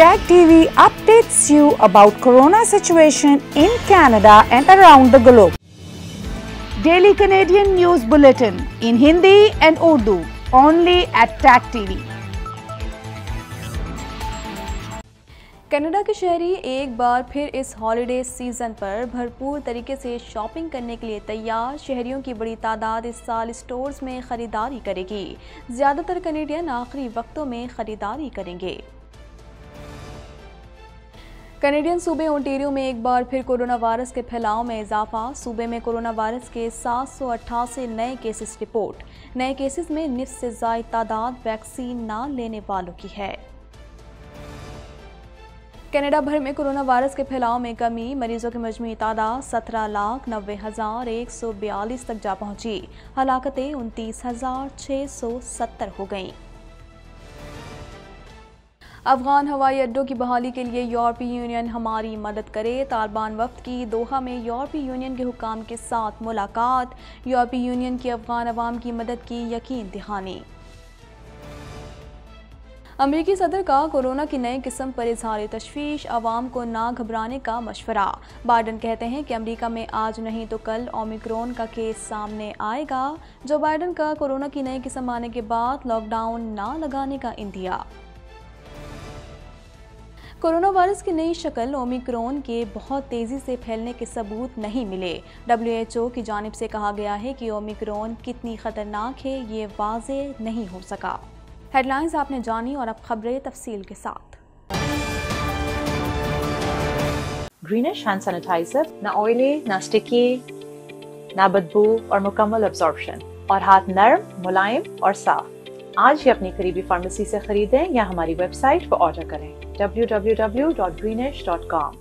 Tag TV updates you about corona situation in Canada and around the globe. Daily Canadian News Bulletin in Hindi and Urdu only at Tag TV. Canada के शहरी एक बार फिर इस holiday season पर भरपूर तरीके से shopping करने के लिए तैयार शहरियों की बड़ी तादाद इस साल स्टोर्स में ख़रीदारी करेगी ज़्यादातर कनेडियन आखिरी वक्तों में ख़रीदारी करेंगे कनेडियन सूबे ओंटेरियो में एक बार फिर कोरोना वायरस के फैलाव में इजाफा। सूबे में कोरोना वायरस के सात सौ अट्ठासी नए केसेस रिपोर्ट। नए केसेस में निफ से जायद तादाद वैक्सीन ना लेने वालों की है। कनाडा भर में कोरोना वायरस के फैलाव में कमी। मरीजों की मजमू तादाद सत्रह लाख नब्बे हज़ार एक सौ बयालीस तक जा पहुँची। हलाकतें उनतीस हज़ार छः सौ सत्तर हो गईं। अफगान हवाई अड्डों की बहाली के लिए यूरोपीय यूनियन हमारी मदद करे। तालिबान वफ्त की दोहा में यूरोपीय यूनियन के हुकाम के साथ मुलाकात। यूरोपीय यूनियन की अफगान अवाम की मदद की यकीन दहानी। अमरीकी सदर का कोरोना की नई किस्म पर इजहार तशवीश। आवाम को ना घबराने का मशवरा। बाइडन कहते हैं कि अमरीका में आज नहीं तो कल ओमिक्रॉन का केस सामने आएगा। जो बाइडन का कोरोना की नई किस्म आने के बाद लॉकडाउन ना लगाने का इंदिया कोरोना वायरस की नई शक्ल ओमिक्रॉन के बहुत तेज़ी से फैलने के सबूत नहीं मिले। डब्ल्यूएचओ की जानब से कहा गया है कि ओमिक्रॉन कितनी ख़तरनाक है, ये वाजे नहीं हो सका। हेडलाइंस आपने जानी और अब खबरें तफसील के साथ। ग्रीनिश हैंड सैनिटाइजर ना ऑयली ना स्टिकी ना बदबू और मुकम्मल अब्जॉर्प्शन और हाथ नर्म, मुलायम और साफ़। आज ही अपनी करीबी फार्मेसी से खरीदें या हमारी वेबसाइट पर ऑर्डर करें। www.greenish.com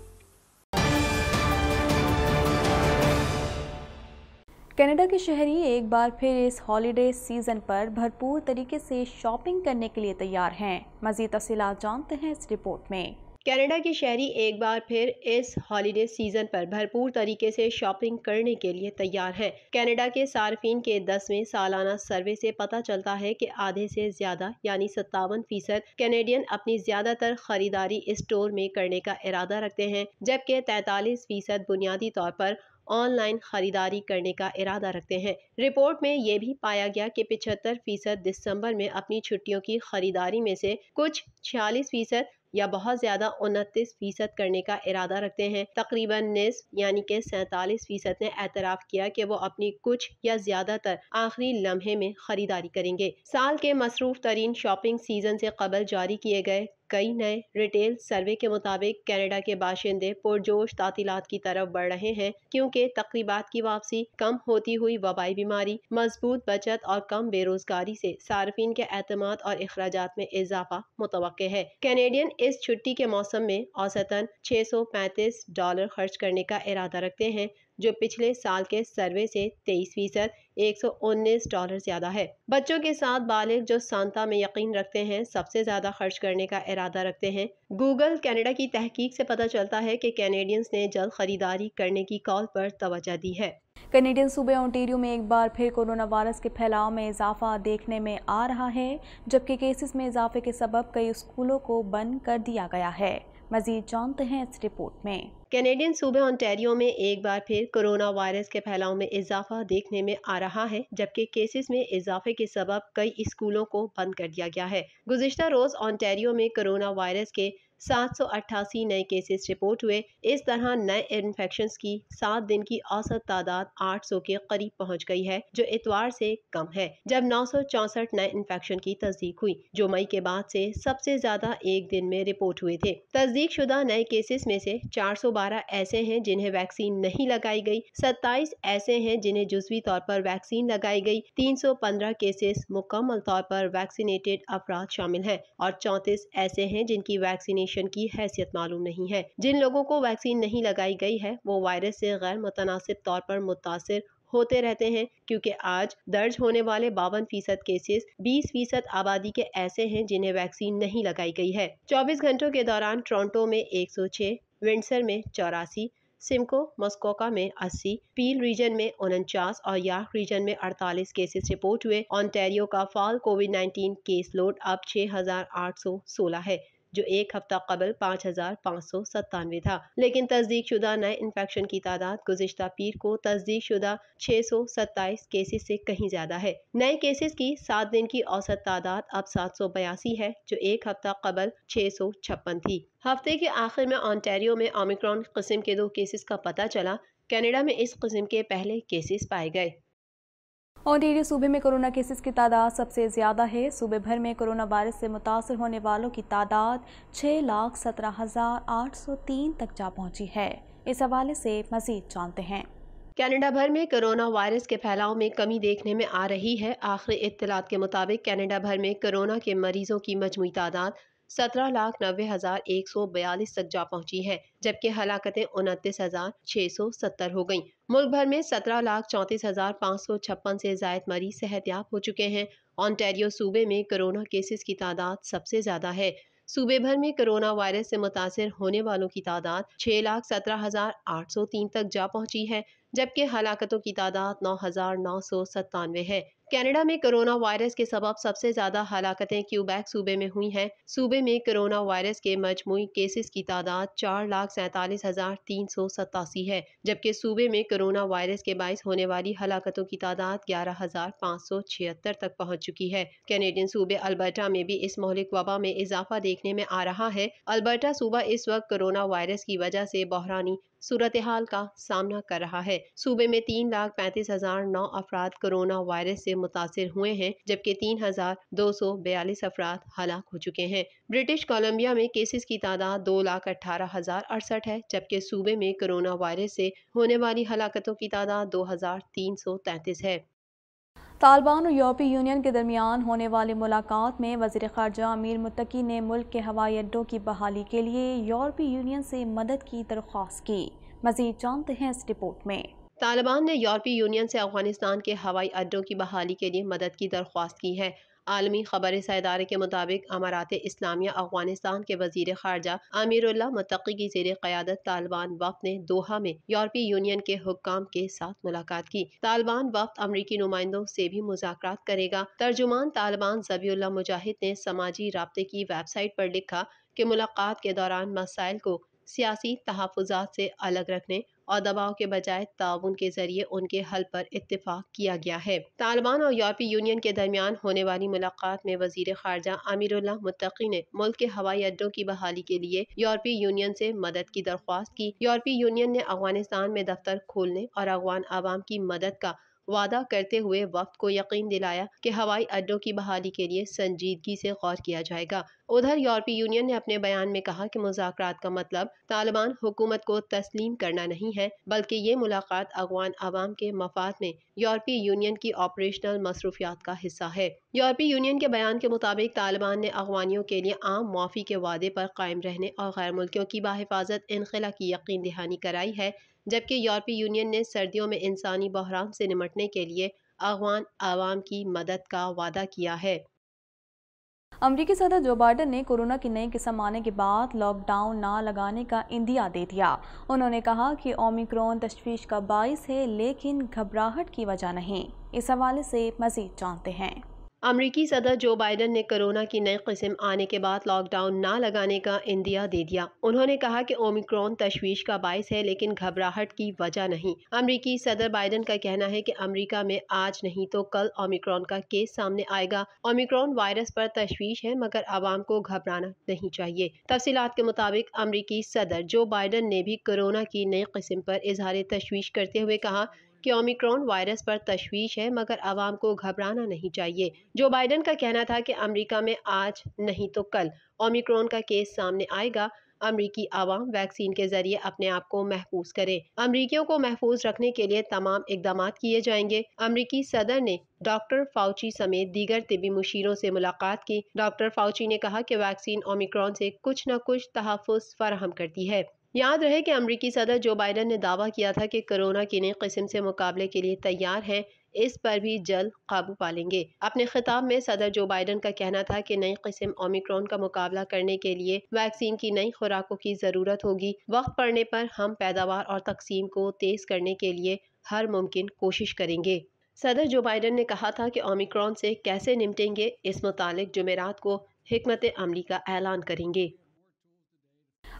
कनाडा के शहरी एक बार फिर इस हॉलीडे सीज़न पर भरपूर तरीके से शॉपिंग करने के लिए तैयार हैं। मजीद तफसीत जानते हैं इस रिपोर्ट में। कनाडा के शहरी एक बार फिर इस हॉलीडे सीज़न पर भरपूर तरीके से शॉपिंग करने के लिए तैयार हैं। कनाडा के सार्फिन के दसवें सालाना सर्वे से पता चलता है कि आधे से ज़्यादा, यानी सत्तावन फ़ीसद कैनेडियन अपनी ज़्यादातर खरीदारी स्टोर में करने का इरादा रखते हैं, जबकि तैतालीस फ़ीसद बुनियादी तौर पर ऑनलाइन खरीदारी करने का इरादा रखते हैं। रिपोर्ट में ये भी पाया गया कि पिछहत्तर फ़ीसद दिसंबर में अपनी छुट्टियों की खरीदारी में से कुछ छियालीस फ़ीसद या बहुत ज़्यादा उनतीस फ़ीसद करने का इरादा रखते हैं। तकरीबन निसफ यानी के सैतालीस फ़ीसद ने एतराफ़ किया कि वो अपनी कुछ या ज़्यादातर आखिरी लम्हे में ख़रीदारी करेंगे। साल के मसरूफ़ तरीन शॉपिंग सीज़न से कबल जारी किए गए कई नए रिटेल सर्वे के मुताबिक कनाडा के बाशिंदे पुरजोश तातीलात की तरफ़ बढ़ रहे हैं, क्योंकि तकरीबात की वापसी कम होती हुई वबाई बीमारी, मज़बूत बचत और कम बेरोजगारी से सार्फिन के अहतमाद और अखराज में इजाफा मुतव है। कैनेडियन इस छुट्टी के मौसम में औसतन छः सौ पैंतीस डॉलर खर्च करने का इरादा रखते हैं जो पिछले साल के सर्वे से तेईस फ़ीसद एक सौ उन्नीस डॉलर ज़्यादा है। बच्चों के साथ बालिग जो सांता में यकीन रखते हैं, सबसे ज़्यादा खर्च करने का इरादा रखते हैं। गूगल कनाडा की तहकीक से पता चलता है कि कैनेडियंस ने जल्द खरीदारी करने की कॉल पर तवज्जो दी है। कनेडियन सूबे ओंटेरियो में एक बार फिर कोरोना वायरस के फैलाव में इजाफा देखने में आ रहा है, जबकि केसेस में इजाफे के सबब कई स्कूलों को बंद कर दिया गया है। मजीद जानते हैं इस रिपोर्ट में। कैनेडियन सूबे ऑन्टेरियो में एक बार फिर कोरोना वायरस के फैलाव में इजाफा देखने में आ रहा है, जबकि केसेस में इजाफे के सबब कई स्कूलों को बंद कर दिया गया है। गुजशत रोज ऑन्टेरियो में कोरोना वायरस के सात सौ अट्ठासी नए केसेस रिपोर्ट हुए। इस तरह नए इन्फेक्शन की सात दिन की औसत तादाद आठ सौ के करीब पहुँच गई है, जो इतवार से कम है, जब नौ नए इन्फेक्शन की तस्दीक हुई, जो मई के बाद से सबसे ज़्यादा एक दिन में रिपोर्ट हुए थे। तस्दीक शुदा नए केसेस में से चार सौ बारह ऐसे हैं जिन्हें वैक्सीन नहीं लगाई गई, सत्ताईस ऐसे हैं जिन्हें जुजवी तौर पर वैक्सीन लगाई गई, तीन सौ पंद्रह केसेस मुकम्मल तौर पर वैक्सीनेटेड अफराद शामिल हैं, और चौंतीस ऐसे हैं जिनकी वैक्सीनेशन वैक्सीनेशन की हैसियत मालूम नहीं है। जिन लोगों को वैक्सीन नहीं लगाई गई है वो वायरस से गैर मुतनासिब तौर पर मुतासर होते रहते हैं क्योंकि आज दर्ज होने वाले बावन फ़ीसद केसेस 20 फ़ीसद आबादी के ऐसे हैं जिन्हें वैक्सीन नहीं लगाई गई है। 24 घंटों के दौरान टोरंटो में 106, विंडसर में चौरासी सिमको मस्कोका में 80, पील रीजन में उनचास और यार्क रीजन में 48 केसेस रिपोर्ट हुए। ऑन्टेरियो का फॉल कोविड 19 केस लोड अब 6,816 है। जो एक हफ़्ता कबल पाँच हज़ार पाँच सौ सत्तानवे था। लेकिन तस्दीक शुदा नए इन्फेक्शन की तादाद गुजशत पीर को तस्दीक शुदा छह सौ सत्ताईस केसेस से कहीं ज़्यादा है। नए केसेस की सात दिन की औसत तादाद अब सात सौ बयासी है, जो एक हफ़्ता कबल छह सौ छप्पन थी। हफ़्ते के आखिर में ऑन्टेरियो में ओमिक्रॉन किस्म के दो केसेस का पता चला। कनाडा में इस किस्म के पहले केसेस पाए गए। ऑनटेरियो सूबे में कोरोना केसेस की तादाद सबसे ज़्यादा है। सूबे भर में कोरोना वायरस से मुतासर होने वालों की तादाद छः लाख सत्रह हज़ार आठ सौ तीन तक जा पहुँची है। इस हवाले से मजीद जानते हैं। कनाडा भर में कोरोना वायरस के फैलाव में कमी देखने में आ रही है। आखिरी इतलात के मुताबिक कनाडा भर में कोरोना के मरीजों की मजमू तादाद सत्रह लाख नब्बे हज़ार एक सौ बयालीस तक जा पहुँची है, जबकि हलाकतें उनतीस हज़ार छह सौ सत्तर हो गई मुल्क भर में सत्रह लाख चौंतीस हज़ार पाँच सौ छप्पन से जायद मरीज़ सेहतियाब हो चुके हैं। ऑनटेरियो सूबे में कोरोना केसेस की तादाद सबसे ज़्यादा है। सूबे भर में कोरोना वायरस से मुतासर होने वालों की तादाद छह लाख सत्रह हज़ार आठ सौ तीन तक जा पहुँची है, जबकि हलाकतों की तादाद नौ हज़ार नौ सौ सत्तानवे है। कनाडा में कोरोना वायरस के सबब सबसे ज़्यादा हलाकतें क्यूबैक, सूबे में हुई हैं। सूबे में कोरोना वायरस के मजमू केसेस की तादाद चार लाख सैंतालीस हज़ार तीन सौ सतासी है, जबकि सूबे में कोरोना वायरस के बायस होने वाली हलाकतों की तादाद ग्यारह हज़ार पाँच सौ छिहत्तर तक पहुँच चुकी है। कैनेडियन सूबे अल्बर्टा में भी इस मौलिक वबा में इजाफा देखने में आ रहा है। अल्बर्टा सूबा इस वक्त कोरोना वायरस की वजह से बहरानी सूरत हाल का सामना कर रहा है। सूबे में तीन लाख पैंतीस हज़ार नौ अफराद कोरोना वायरस से मुतासर हुए हैं, जबकि तीन हज़ार दो सौ बयालीस अफराद हलाक हो चुके हैं। ब्रिटिश कोलम्बिया में केसेस की तादाद दो लाख अठारह हज़ार अड़सठ है, जबकि सूबे में कोरोना वायरस से होने वाली हलाकतों की तादाद दो हज़ार तीन सौ तैंतीस है। तालिबान और यूरोपीय यूनियन के दरमियान होने वाली मुलाकात में वज़ीर खारजा अमीर मुतकी ने मुल्क के हवाई अड्डों की बहाली के लिए यूरोपीय यूनियन से मदद की दरख्वास्त की। मजीद जानते हैं इस रिपोर्ट में। तालिबान ने यूरोपीय यूनियन से अफ़गानिस्तान के हवाई अड्डों की बहाली के लिए मदद की दरख्वास्त की है। आलमी खबर सदारे के मुताबिक अमारात इस्लामिया अफ़गानिस्तान के वज़ीर खारजा अमीरुल्ला मुतकी की जेर क़्यादत तालिबान वक्त ने दोहा में यूरोपीय यूनियन के हुक्काम के साथ मुलाकात की। तालिबान वक्त अमरीकी नुमाइंदों से भी मुजाकर करेगा। तर्जुमान तालिबान जबीउल्ला मुजाहिद ने समाजी रबते की वेबसाइट पर लिखा कि मुलाकात के दौरान मसाइल को सियासी तहफ़ात से अलग रखने और दबाव के बजाय ताउन के ज़रिए उनके हल पर इतफाक किया गया है। तालिबान और यूरोपीय यूनियन के दरमियान होने वाली मुलाकात में वज़ीर खारजा अमीरुल्ला मुतकी ने मुल्क के हवाई अड्डों की बहाली के लिए यूरोपीय यूनियन से मदद की दरख्वास्त की। यूरोपीय यूनियन ने अफ़गानिस्तान में दफ्तर खोलने और अफगान आवाम की मदद का वादा करते हुए वक्त को यकीन दिलाया कि हवाई अड्डों की बहाली के लिए संजीदगी से गौर किया जाएगा। उधर यूरोपीय यूनियन ने अपने बयान में कहा कि मुजाकर का मतलब तालिबान हुकूमत को तस्लीम करना नहीं है, बल्कि ये मुलाकात अफगान आवाम के मफाद में यूरोपीय यूनियन की ऑपरेशनल मसरूफियात का हिस्सा है। यूरोपीय यूनियन के बयान के मुताबिक तालिबान ने अफगानियों के लिए आम मुआफ़ी के वादे पर कायम रहने और गैर मुल्कियों की बाहिफाजत इनखला की यकीन दहानी कराई है। जबकि यूरोपीय यूनियन ने सर्दियों में इंसानी बहरान से निमटने के लिए अफगान आवाम की मदद का वादा किया है। अमरीकी सदर जो बाइडन ने कोरोना की नई किस्म आने के बाद लॉकडाउन ना लगाने का इंदिया दे दिया। उन्होंने कहा कि ओमिक्रॉन तशवीश का बाइस है, लेकिन घबराहट की वजह नहीं। इस हवाले से मजीद जानते हैं। अमरीकी सदर जो बाइडन ने कोरोना की नई किस्म आने के बाद लॉकडाउन ना लगाने का इंदिया दे दिया। उन्होंने कहा कि ओमिक्रॉन तशवीश का बायस है, लेकिन घबराहट की वजह नहीं। अमरीकी सदर बाइडन का कहना है कि अमरीका में आज नहीं तो कल ओमिक्रॉन का केस सामने आएगा। ओमिक्रॉन वायरस पर तशवीश है, मगर आवाम को घबराना नहीं चाहिए। तफसीत के मुताबिक अमरीकी सदर जो बाइडन ने भी कोरोना की नई किस्म पर इजहार तशवीश करते हुए कहा कि ओमिक्रॉन वायरस पर तशवीश है, मगर आवाम को घबराना नहीं चाहिए। जो बाइडन का कहना था कि अमेरिका में आज नहीं तो कल। ओमिक्रॉन का केस सामने आएगा। अमरीकी आवाम वैक्सीन के ज़रिए अपने आप को महफूज करे। अमरीकियों को महफूज रखने के लिए तमाम इकदाम किए जाएँगे। अमरीकी सदर ने डॉक्टर फाउची समेत दीगर तिबी मुशीरों से मुलाकात की। डॉक्टर फाउची ने कहा कि वैक्सीन ओमिक्रॉन से कुछ न कुछ तहफ़ फराहम करती है। याद रहे कि अमरीकी सदर जो बाइडन ने दावा किया था कि कोरोना की नई किस्म से मुकाबले के लिए तैयार हैं, इस पर भी जल्द काबू पा लेंगे अपने खिताब में सदर जो बाइडन का कहना था कि नई किस्म ओमिक्रॉन का मुकाबला करने के लिए वैक्सीन की नई खुराकों की ज़रूरत होगी, वक्त पड़ने पर हम पैदावार और तकसीम को तेज़ करने के लिए हर मुमकिन कोशिश करेंगे। सदर जो बाइडन ने कहा था कि ओमिक्रॉन से कैसे निपटेंगे, इस मुतालिक जुमेरात को हमत अमली का ऐलान करेंगे।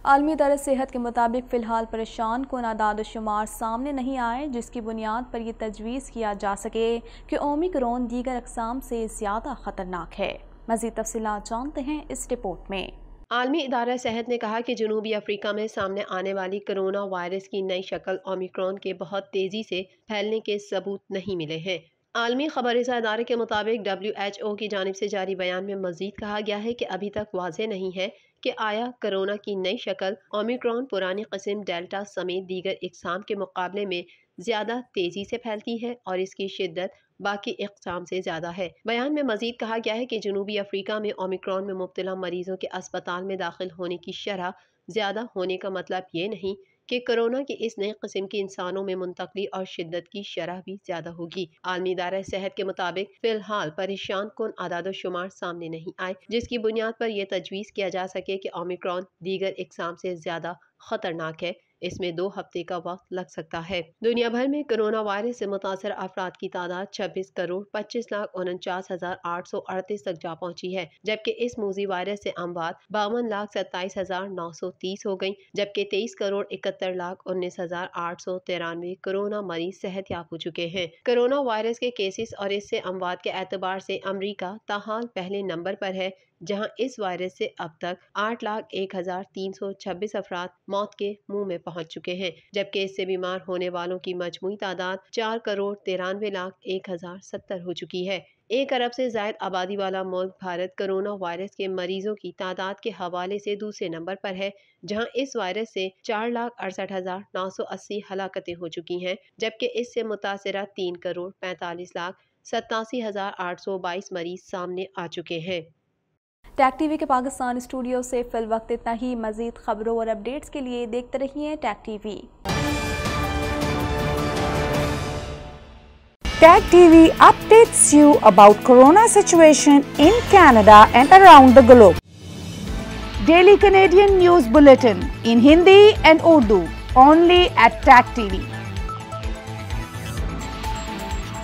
आलमी दर सेहत के मुताबिक फ़िलहाल परेशान कन आदाद शुमार सामने नहीं आए, जिसकी बुनियाद पर यह तजवीज़ किया जा सके कि ओमिक्रोन दीगर अकसाम से ज़्यादा ख़तरनाक है। मज़ीद तफसी जानते हैं इस रिपोर्ट में। आलमी इदारा सेहत ने कहा कि जनूबी अफ्रीका में सामने आने वाली कोरोना वायरस की नई शक्ल ओमिक्रॉन के बहुत तेज़ी से फैलने के सबूत नहीं मिले हैं। आलमी खबर इदारे के मुताबिक डब्ल्यू एच ओ की जानब से जारी बयान में मजीद कहा गया है कि अभी तक वाज नहीं है कि आया कोरोना की नई शक्ल, ओमिक्रॉन पुरानी कस्म डेल्टा समेत दीगर इकसाम के मुकाबले में ज़्यादा तेज़ी से फैलती है और इसकी शिद्दत बाकी इकसाम से ज़्यादा है। बयान में मजीद कहा गया है कि जनूबी अफ्रीका में ओमिक्रॉन में मुबतला मरीजों के अस्पताल में दाखिल होने की शरह ज़्यादा होने का मतलब ये नहीं कि कोरोना की इस नए कस्म की इंसानों में मुंतकली और शिद्दत की शरह भी ज़्यादा होगी। आलमी इदारा सेहत के मुताबिक फ़िलहाल परेशान कन आदाद शुमार सामने नहीं आए, जिसकी बुनियाद पर यह तजवीज़ किया जा सके कि ओमिक्रॉन दीगर इकसाम से ज़्यादा खतरनाक है। इसमें दो हफ़्ते का वक्त लग सकता है। दुनिया भर में कोरोना वायरस से मुतासर अफराद की तादाद छब्बीस करोड़ पच्चीस लाख उनचास हज़ार आठ सौ अड़तीस तक जा पहुँची है, जबकि इस मूजी वायरस से अमवात बावन लाख सत्ताईस हज़ार नौ सौ तीस हो गई जबकि तेईस करोड़ इकहत्तर लाख उन्नीस हज़ार आठ सौ तिरानवे कोरोना मरीज़ सेहत याब हो चुके हैं। कोरोना वायरस के केसेस और इससे अमवात के एतबार से अमरीका ताहाल पहले नंबर पर है जहाँ इस वायरस से अब तक आठ लाख एक हज़ार तीन सौ छब्बीस अफराद मौत के मुँह में पहुँच चुके हैं, जबकि इससे बीमार होने वालों की मजमू तादाद चार करोड़ तिरानवे लाख एक हज़ार सत्तर हो चुकी है। एक अरब से जायद आबादी वाला मुल्क भारत कोरोना वायरस के मरीजों की तादाद के हवाले से दूसरे नंबर पर है, जहाँ इस वायरस से चार लाख अड़सठ हज़ार नौ सौ अस्सी हलाकतें हो चुकी हैं, जबकि इससे मुतासरा तीन करोड़ पैंतालीस लाख सतासी हज़ार आठ सौ बाईस मरीज़ सामने आ चुके हैं। टैक टीवी के पाकिस्तान स्टूडियो से फिल वक्त इतना ही। मजीद खबरों और अपडेट्स के लिए देखते रहिए Tag TV. Tag TV updates you about corona situation in Canada and around the globe. Daily Canadian news bulletin in Hindi and Urdu only at Tag TV.